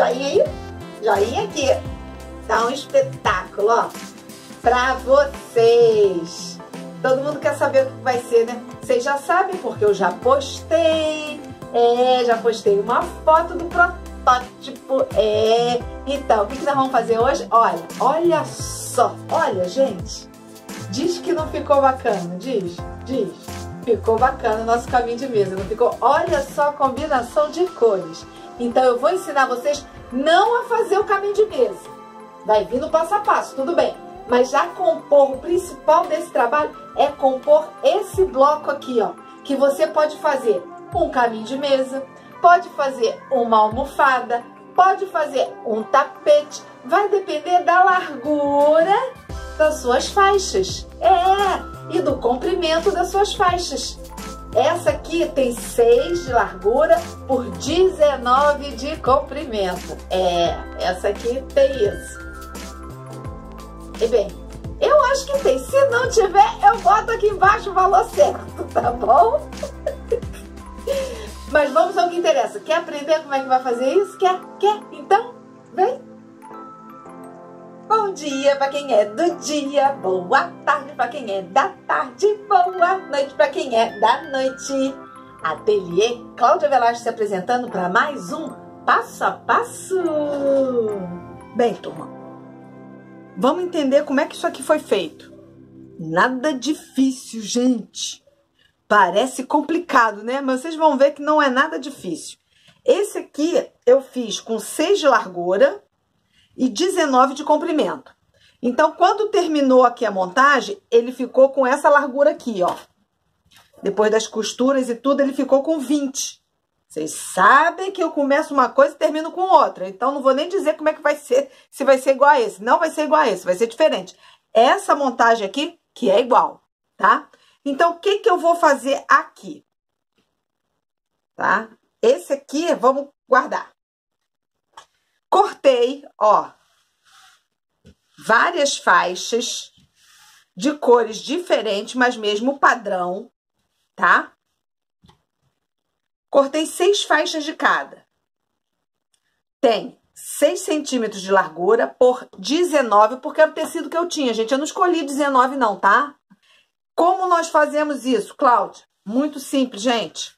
Joinha aí? Joinha aqui. Tá um espetáculo, ó. Pra vocês. Todo mundo quer saber o que vai ser, né? Vocês já sabem, porque eu já postei. É, já postei uma foto do protótipo. É. Então, o que, nós vamos fazer hoje? Olha, olha só. Olha, gente. Diz que não ficou bacana. Diz, diz. Ficou bacana o nosso caminho de mesa, não ficou? Olha só a combinação de cores. Então eu vou ensinar vocês não a fazer o caminho de mesa. Vai vir no passo a passo, tudo bem. Mas já compor, o principal desse trabalho é compor esse bloco aqui, ó. Que você pode fazer um caminho de mesa, pode fazer uma almofada, pode fazer um tapete. Vai depender da largura das suas faixas. É, e do comprimento das suas faixas. Essa aqui tem 6 de largura por 19 de comprimento. É, essa aqui tem isso. E bem, eu acho que tem. Se não tiver, eu boto aqui embaixo o valor certo, tá bom? Mas vamos ao que interessa. Quer aprender como é que vai fazer isso? Quer? Quer? Então, vem! Bom dia para quem é do dia, boa tarde para quem é da tarde, boa noite para quem é da noite. Ateliê Cláudia Velasco se apresentando para mais um Passo a Passo. Bem, turma, vamos entender como é que isso aqui foi feito. Nada difícil, gente. Parece complicado, né? Mas vocês vão ver que não é nada difícil. Esse aqui eu fiz com 6 de largura, e 19 de comprimento. Então, quando terminou aqui a montagem, ele ficou com essa largura aqui, ó. Depois das costuras e tudo, ele ficou com 20. Vocês sabem que eu começo uma coisa e termino com outra. Então, não vou nem dizer como é que vai ser, se vai ser igual a esse. Não vai ser igual a esse, vai ser diferente. Essa montagem aqui, que é igual, tá? Então, o que que eu vou fazer aqui? Tá? Esse aqui, vamos guardar. Cortei, ó, várias faixas de cores diferentes, mas mesmo padrão, tá? Cortei seis faixas de cada. Tem 6 centímetros de largura por 19, porque era o tecido que eu tinha, gente. Eu não escolhi 19 não, tá? Como nós fazemos isso, Cláudia? Muito simples, gente.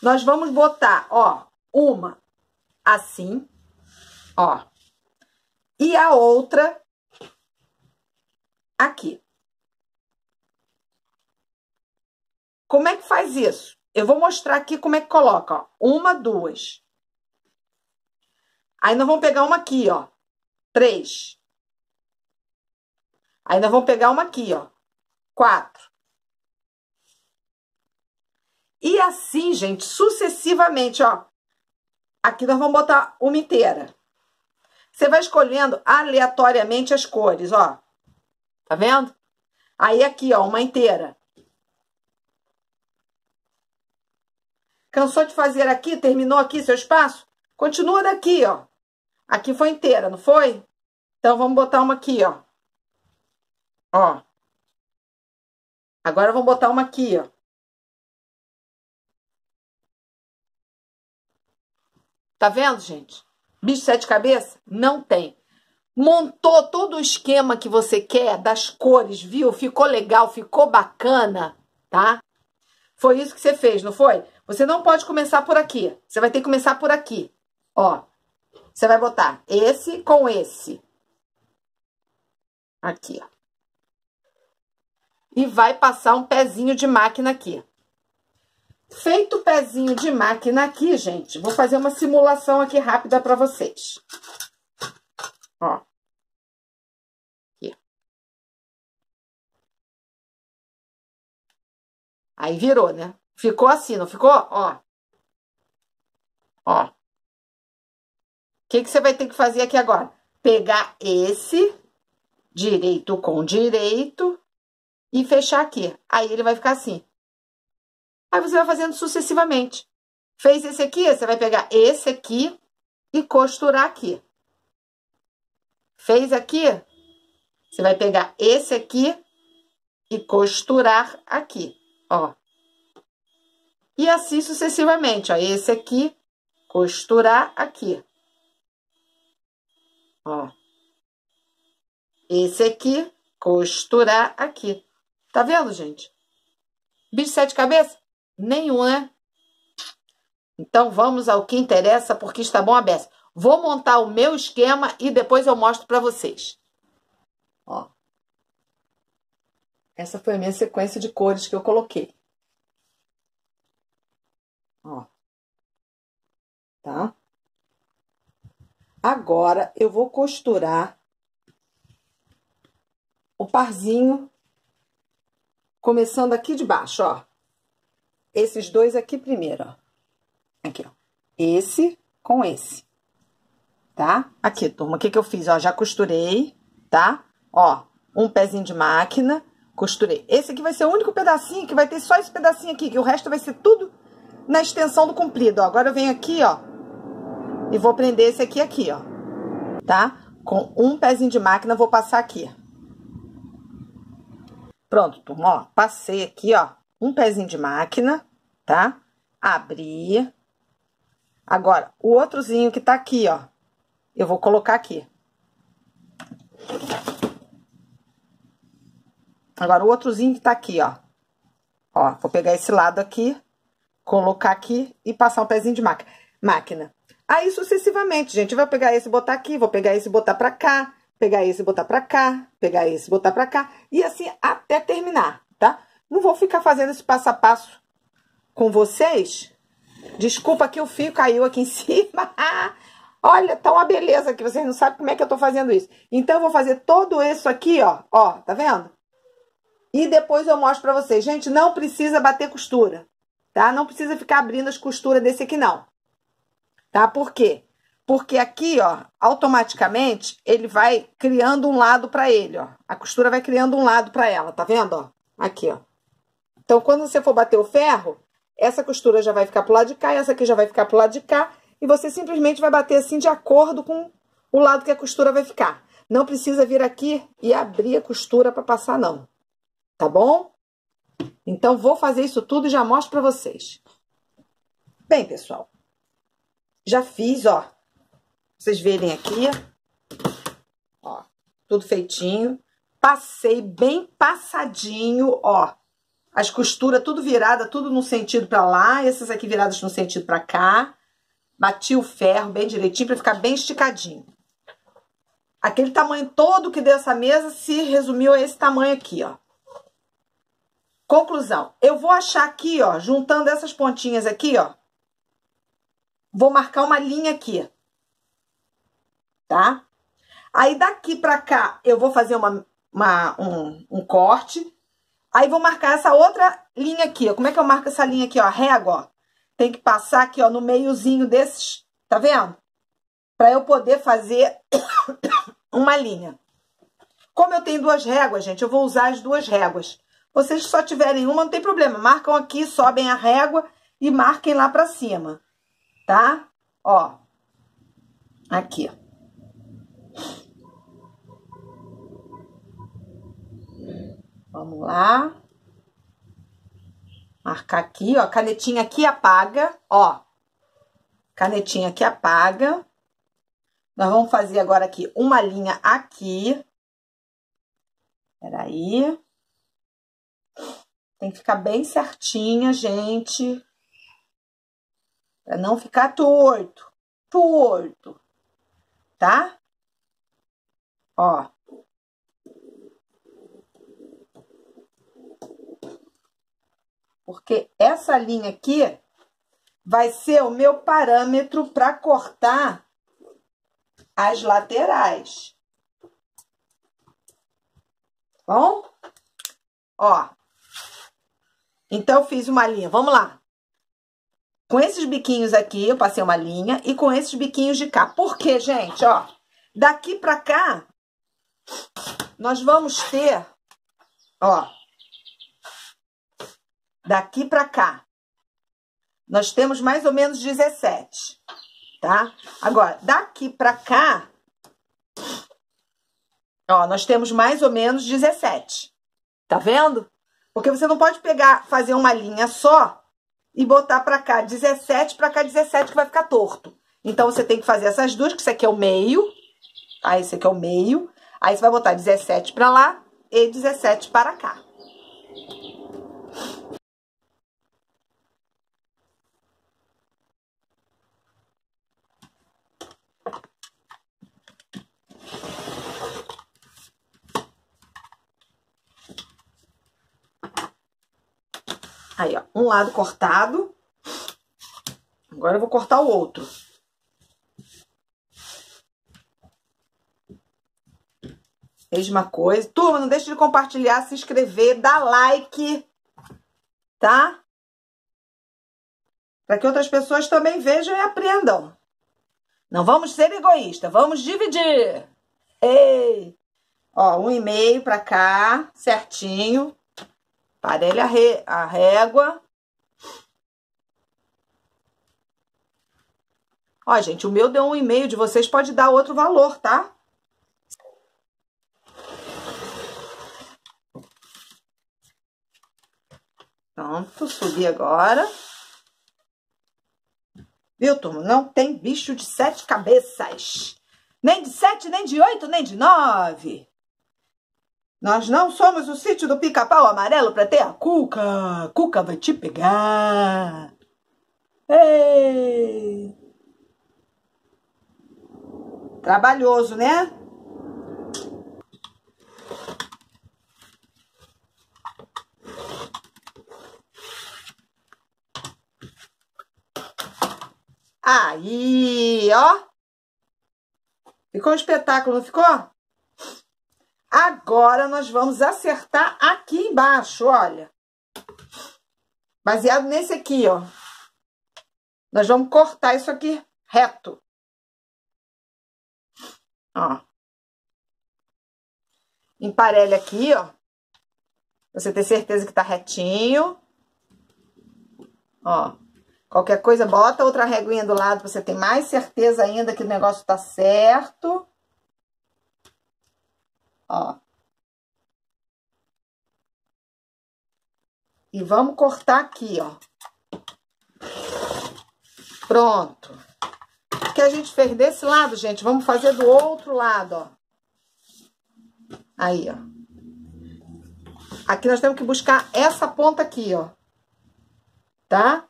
Nós vamos botar, ó, uma assim, ó. E a outra aqui. Como é que faz isso? Eu vou mostrar aqui como é que coloca, ó. Uma, duas. Aí nós vamos pegar uma aqui, ó. Três. Aí nós vamos pegar uma aqui, ó. Quatro. E assim, gente, sucessivamente, ó. Aqui nós vamos botar uma inteira. Você vai escolhendo aleatoriamente as cores, ó. Tá vendo? Aí aqui, ó, uma inteira. Cansou de fazer aqui? Terminou aqui seu espaço? Continua daqui, ó. Aqui foi inteira, não foi? Então, vamos botar uma aqui, ó. Ó. Agora, vamos botar uma aqui, ó. Tá vendo, gente? Bicho sete cabeças? Não tem. Montou todo o esquema que você quer, das cores, viu? Ficou legal, ficou bacana, tá? Foi isso que você fez, não foi? Você não pode começar por aqui. Você vai ter que começar por aqui. Ó, você vai botar esse com esse. Aqui, ó. E vai passar um pezinho de máquina aqui. Feito o pezinho de máquina aqui, gente, vou fazer uma simulação aqui rápida para vocês. Ó. Aqui. Aí virou, né? Ficou assim, não ficou? Ó. Ó. O que, que você vai ter que fazer aqui agora? Pegar esse direito com direito e fechar aqui. Aí ele vai ficar assim. Aí você vai fazendo sucessivamente. Fez esse aqui, você vai pegar esse aqui e costurar aqui. Fez aqui, você vai pegar esse aqui e costurar aqui, ó. E assim sucessivamente, ó. Esse aqui costurar aqui. Ó. Esse aqui, costurar aqui. Tá vendo, gente? Bicho de sete cabeças? Nenhum, né? Então, vamos ao que interessa, porque está bom a beça. Vou montar o meu esquema e depois eu mostro para vocês. Ó. Essa foi a minha sequência de cores que eu coloquei. Ó. Tá? Agora, eu vou costurar o parzinho, começando aqui de baixo, ó. Esses dois aqui primeiro, ó. Aqui, ó. Esse com esse tá? Aqui, turma, o que que eu fiz? Ó, já costurei, tá? Ó, um pezinho de máquina, costurei. Esse aqui vai ser o único pedacinho que vai ter só esse pedacinho aqui, que o resto vai ser tudo na extensão do comprido, ó. Agora eu venho aqui, ó, e vou prender esse aqui aqui, ó, tá? Com um pezinho de máquina, vou passar aqui. Pronto, turma, ó, passei aqui, ó, um pezinho de máquina, tá? Abri. Agora, o outrozinho que tá aqui, ó, eu vou colocar aqui. Agora, o outrozinho que tá aqui, ó. Ó, vou pegar esse lado aqui, colocar aqui e passar um pezinho de máquina. Aí, sucessivamente, gente, vai pegar esse e botar aqui, vou pegar esse e botar pra cá, pegar esse e botar pra cá, pegar esse e botar pra cá, e assim até terminar? Não vou ficar fazendo esse passo a passo com vocês. Desculpa que o fio caiu aqui em cima. Olha, tá uma beleza que vocês não sabem como é que eu tô fazendo isso. Então, eu vou fazer todo isso aqui, ó. Ó, tá vendo? E depois eu mostro pra vocês. Gente, não precisa bater costura, tá? Não precisa ficar abrindo as costuras desse aqui, não. Tá? Por quê? Porque aqui, ó, automaticamente, ele vai criando um lado pra ele, ó. A costura vai criando um lado pra ela, tá vendo, ó? Aqui, ó. Então, quando você for bater o ferro, essa costura já vai ficar pro lado de cá essa aqui já vai ficar pro lado de cá e você simplesmente vai bater assim de acordo com o lado que a costura vai ficar. Não precisa vir aqui e abrir a costura para passar, não. Tá bom? Então, vou fazer isso tudo e já mostro para vocês. Bem, pessoal, já fiz, ó. Vocês verem aqui, ó, tudo feitinho. Passei bem passadinho, ó. As costuras tudo virada, tudo no sentido para lá, essas aqui viradas no sentido para cá. Bati o ferro bem direitinho para ficar bem esticadinho. Aquele tamanho todo que deu essa mesa se resumiu a esse tamanho aqui, ó. Conclusão, eu vou achar aqui, ó, juntando essas pontinhas aqui, ó. Vou marcar uma linha aqui. Tá? Aí daqui pra cá eu vou fazer uma, uma, um, um corte. Aí vou marcar essa outra linha aqui, ó. Como é que eu marco essa linha aqui, ó? Régua, ó tem que passar aqui, ó, no meiozinho desses, tá vendo? Para eu poder fazer uma linha. Como eu tenho duas réguas, gente, eu vou usar as duas réguas. Vocês só tiverem uma, não tem problema. Marcam aqui, sobem a régua e marquem lá pra cima, tá? Ó, aqui. Vamos lá. Marcar aqui, ó, canetinha aqui apaga, ó. Canetinha aqui apaga. Nós vamos fazer agora aqui uma linha aqui. Peraí. Tem que ficar bem certinha, gente. Pra não ficar torto. Torto. Tá? Ó. Porque essa linha aqui vai ser o meu parâmetro para cortar as laterais. Bom? Ó. Então, eu fiz uma linha. Vamos lá. Com esses biquinhos aqui, eu passei uma linha. E com esses biquinhos de cá. Por quê, gente? Ó. Daqui pra cá, nós vamos ter, ó, daqui para cá, nós temos mais ou menos 17, tá? Agora, daqui para cá, ó, nós temos mais ou menos 17. Tá vendo? Porque você não pode pegar, fazer uma linha só e botar pra cá 17, pra cá 17, que vai ficar torto. Então, você tem que fazer essas duas, que isso aqui é o meio, tá? Esse aqui é o meio. Aí, você vai botar 17 pra lá e 17 para cá. Aí, ó, um lado cortado. Agora eu vou cortar o outro. Mesma coisa. Turma, não deixe de compartilhar, se inscrever, dar like, tá? Para que outras pessoas também vejam e aprendam. Não vamos ser egoístas, vamos dividir. Ei! Ó, um e meio para cá, certinho. Parelha a, régua. Ó, gente, o meu deu um e-mail de vocês, pode dar outro valor, tá? Pronto, subi agora. Viu, turma? Não tem bicho de sete cabeças. Nem de sete, nem de oito, nem de nove. Nós não somos o sítio do pica-pau amarelo para ter a Cuca. A Cuca vai te pegar. Ei! Trabalhoso, né? Aí, ó. Ficou um espetáculo, não ficou? Agora, nós vamos acertar aqui embaixo, olha. Baseado nesse aqui, ó. Nós vamos cortar isso aqui reto. Ó. Emparelha aqui, ó. Você ter certeza que tá retinho. Ó. Qualquer coisa, bota outra reguinha do lado pra você ter mais certeza ainda que o negócio tá certo. Ó. E vamos cortar aqui, ó. Pronto. O que a gente fez desse lado, gente, vamos fazer do outro lado, ó. Aí, ó. Aqui nós temos que buscar essa ponta aqui, ó. Tá?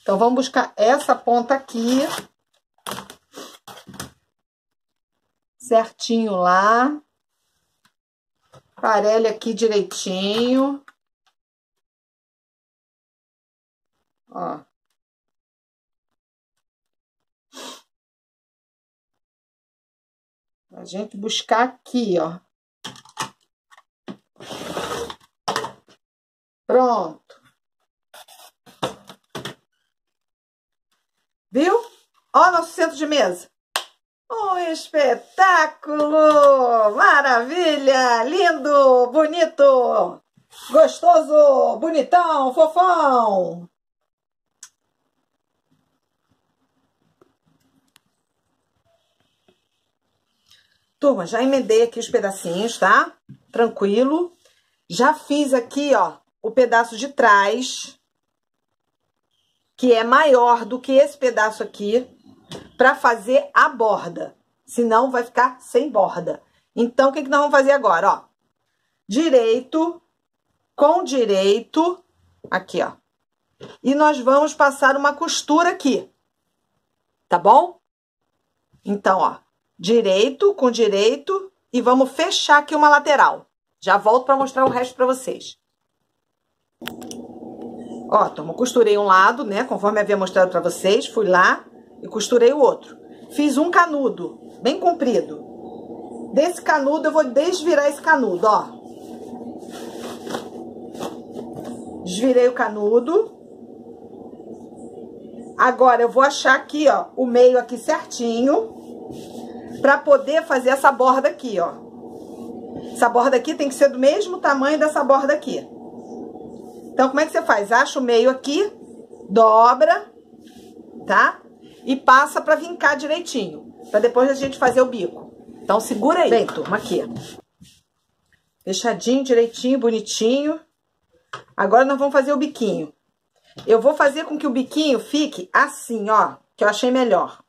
Então, vamos buscar essa ponta aqui. Certinho lá. Parelha aqui direitinho. Ó. A gente buscar aqui, ó. Pronto. Viu? Ó nosso centro de mesa. Um espetáculo! Maravilha! Lindo! Bonito! Gostoso! Bonitão! Fofão! Turma, já emendei aqui os pedacinhos, tá? Tranquilo. Já fiz aqui, ó, o pedaço de trás, que é maior do que esse pedaço aqui, para fazer a borda. Senão vai ficar sem borda. Então, o que, que nós vamos fazer agora, ó? Direito com direito, aqui, ó. E nós vamos passar uma costura aqui, tá bom? Então, ó, direito com direito e vamos fechar aqui uma lateral. Já volto para mostrar o resto para vocês. Ó, então, costurei um lado, né, conforme havia mostrado para vocês, fui lá, e costurei o outro. Fiz um canudo, bem comprido. Desse canudo, eu vou desvirar esse canudo, ó. Desvirei o canudo. Agora, eu vou achar aqui, ó, o meio aqui certinho. Pra poder fazer essa borda aqui, ó. Essa borda aqui tem que ser do mesmo tamanho dessa borda aqui. Então, como é que você faz? Acha o meio aqui, dobra, tá? E passa pra vincar direitinho, pra depois a gente fazer o bico. Então, segura aí. Vem, turma, aqui. Fechadinho, direitinho, bonitinho. Agora, nós vamos fazer o biquinho. Eu vou fazer com que o biquinho fique assim, ó, que eu achei melhor,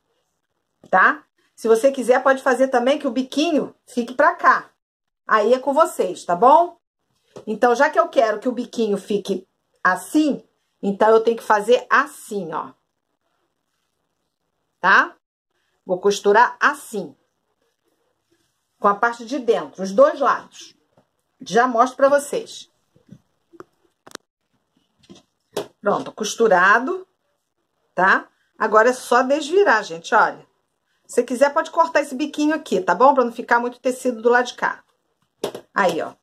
tá? Se você quiser, pode fazer também que o biquinho fique pra cá. Aí é com vocês, tá bom? Então, já que eu quero que o biquinho fique assim, então eu tenho que fazer assim, ó. Tá? Vou costurar assim. Com a parte de dentro, os dois lados. Já mostro pra vocês. Pronto, costurado, tá? Agora é só desvirar, gente, olha. Se quiser, pode cortar esse biquinho aqui, tá bom? Pra não ficar muito tecido do lado de cá. Aí, ó.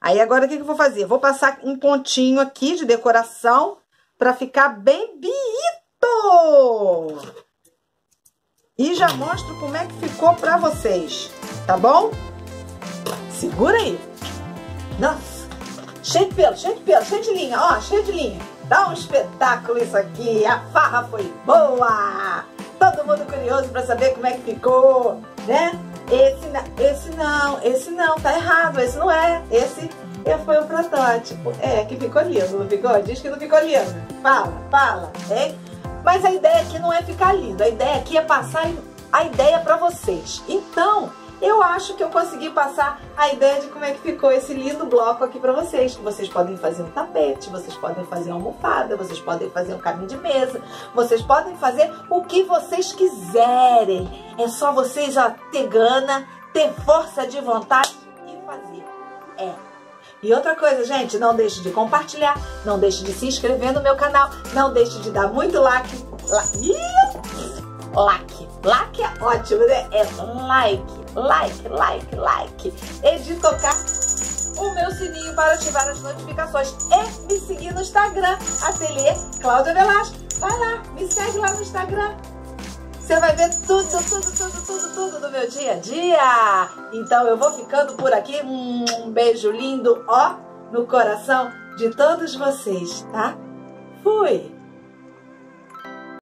Aí, agora, o que, que eu vou fazer? Vou passar um pontinho aqui de decoração pra ficar bem bonito. E já mostro como é que ficou pra vocês, tá bom? Segura aí. Nossa. Cheio de pelo, cheio de pelo, cheio de linha, ó, cheio de linha. Dá um espetáculo isso aqui, a farra foi boa! Todo mundo curioso pra saber como é que ficou, né? Esse, esse não, esse não, tá errado, esse não é, esse foi o protótipo. É, que ficou lindo, não ficou? Diz que não ficou lindo. Fala, fala, hein? Mas a ideia aqui não é ficar lindo, a ideia aqui é passar a ideia pra vocês. Então, eu acho que eu consegui passar a ideia de como é que ficou esse lindo bloco aqui para vocês. Vocês podem fazer um tapete, vocês podem fazer uma almofada, vocês podem fazer um caminho de mesa, vocês podem fazer o que vocês quiserem. É só vocês ó, ter gana, ter força de vontade e fazer. É. E outra coisa, gente, não deixe de compartilhar, não deixe de se inscrever no meu canal, não deixe de dar muito like. like. Like. Like é ótimo, né? É like like, like, like. E de tocar o meu sininho para ativar as notificações. E me seguir no Instagram, Ateliê Cláudia Velasco. Vai lá, me segue lá no Instagram. Você vai ver tudo, tudo, tudo, tudo, tudo do meu dia a dia. Então eu vou ficando por aqui. Um beijo lindo, ó, no coração de todos vocês, tá? Fui!